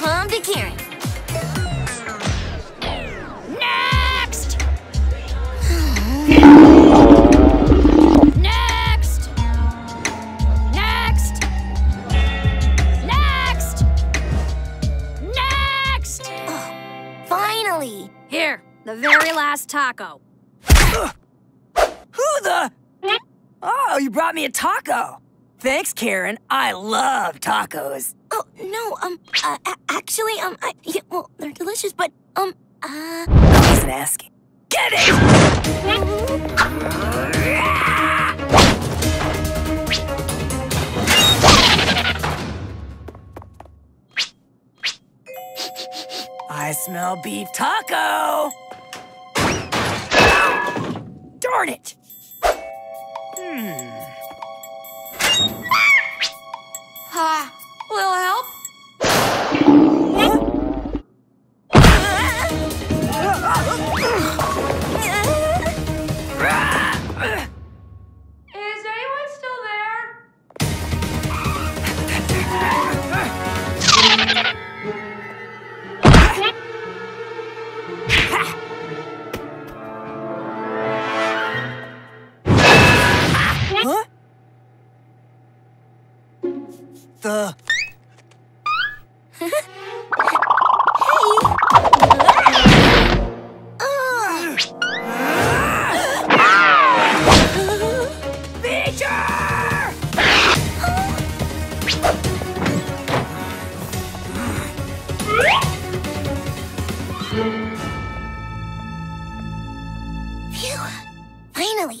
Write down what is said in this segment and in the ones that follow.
Come to Karen. Next! Next! Next! Next! Next! Oh, finally! Here, the very last taco. Who the? Oh, you brought me a taco. Thanks, Karen. I love tacos. Oh, no, um, uh, actually, um, I, yeah, well, they're delicious, but, um, uh... I wasn't asking. Get it! I smell beef taco. Darn it! The Beecher! Phew! Finally!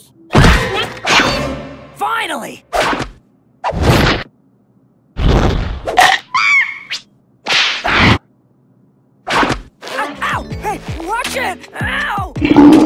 Finally! Ow!